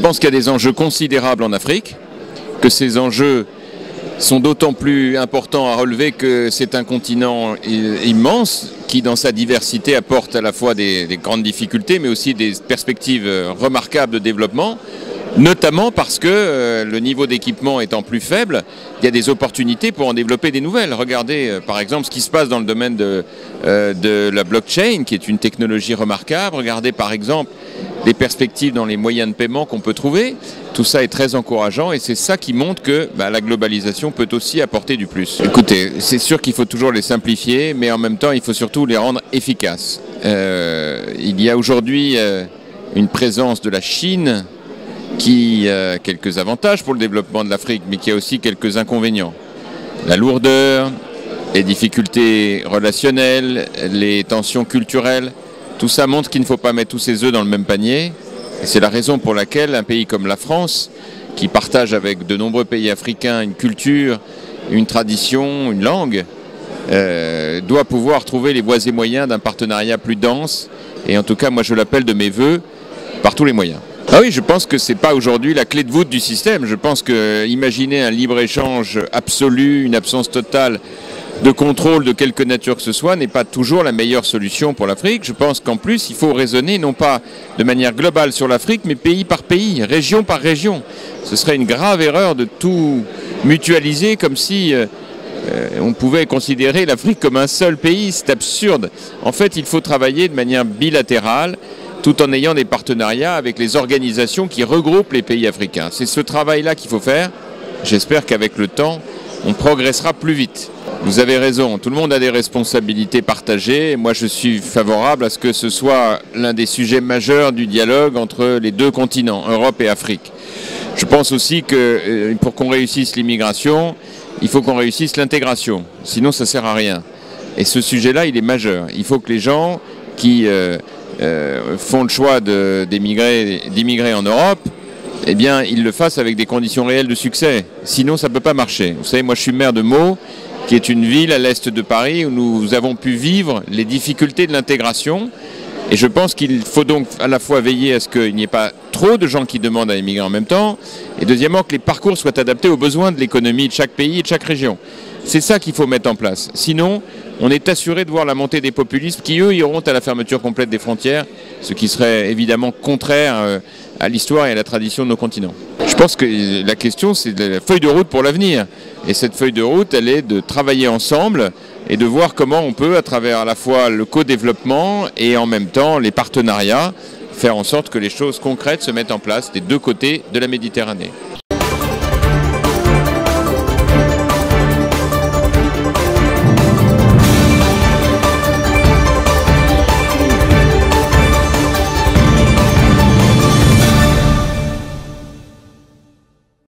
pense qu'il y a des enjeux considérables en Afrique, que ces enjeux sont d'autant plus importants à relever que c'est un continent immense qui, dans sa diversité, apporte à la fois des, des grandes difficultés, mais aussi des perspectives remarquables de développement notamment parce que euh, le niveau d'équipement étant plus faible, il y a des opportunités pour en développer des nouvelles. Regardez euh, par exemple ce qui se passe dans le domaine de, euh, de, la blockchain, qui est une technologie remarquable. Regardez par exemple les perspectives dans les moyens de paiement qu'on peut trouver. Tout ça est très encourageant et c'est ça qui montre que bah, la globalisation peut aussi apporter du plus. Écoutez, c'est sûr qu'il faut toujours les simplifier, mais en même temps, il faut surtout les rendre efficaces. il y a aujourd'hui une présence de la Chine qui a quelques avantages pour le développement de l'Afrique, mais qui a aussi quelques inconvénients. La lourdeur, les difficultés relationnelles, les tensions culturelles, tout ça montre qu'il ne faut pas mettre tous ses œufs dans le même panier. C'est la raison pour laquelle un pays comme la France, qui partage avec de nombreux pays africains une culture, une tradition, une langue, euh, doit pouvoir trouver les voies et moyens d'un partenariat plus dense. Et en tout cas, moi je l'appelle de mes voeux par tous les moyens. Ah oui, je pense que ce n'est pas aujourd'hui la clé de voûte du système. Je pense que imaginer un libre-échange absolu, une absence totale de contrôle de quelque nature que ce soit n'est pas toujours la meilleure solution pour l'Afrique. Je pense qu'en plus, il faut raisonner non pas de manière globale sur l'Afrique, mais pays par pays, région par région. Ce serait une grave erreur de tout mutualiser comme si euh, euh, on pouvait considérer l'Afrique comme un seul pays. C'est absurde. En fait, il faut travailler de manière bilatérale tout en ayant des partenariats avec les organisations qui regroupent les pays africains. C'est ce travail-là qu'il faut faire. J'espère qu'avec le temps, on progressera plus vite. Vous avez raison, tout le monde a des responsabilités partagées. Moi, je suis favorable à ce que ce soit l'un des sujets majeurs du dialogue entre les deux continents, Europe et Afrique. Je pense aussi que euh, pour qu'on réussisse l'immigration, il faut qu'on réussisse l'intégration. Sinon, ça ne sert à rien. Et ce sujet-là, il est majeur. Il faut que les gens qui euh, font le choix d'immigrer en Europe, eh bien, ils le fassent avec des conditions réelles de succès. Sinon, ça ne peut pas marcher. Vous savez, moi, je suis maire de Meaux, qui est une ville à l'est de Paris où nous avons pu vivre les difficultés de l'intégration. Et je pense qu'il faut donc à la fois veiller à ce qu'il n'y ait pas trop de gens qui demandent à immigrer en même temps, et deuxièmement que les parcours soient adaptés aux besoins de l'économie de chaque pays et de chaque région. C'est ça qu'il faut mettre en place. Sinon, on est assuré de voir la montée des populismes qui, eux, iront à la fermeture complète des frontières, ce qui serait évidemment contraire euh, à l'histoire et à la tradition de nos continents. Je pense que la question, c'est la feuille de route pour l'avenir. Et cette feuille de route, elle est de travailler ensemble et de voir comment on peut, à travers à la fois le co-développement et en même temps les partenariats, faire en sorte que les choses concrètes se mettent en place des deux côtés de la Méditerranée.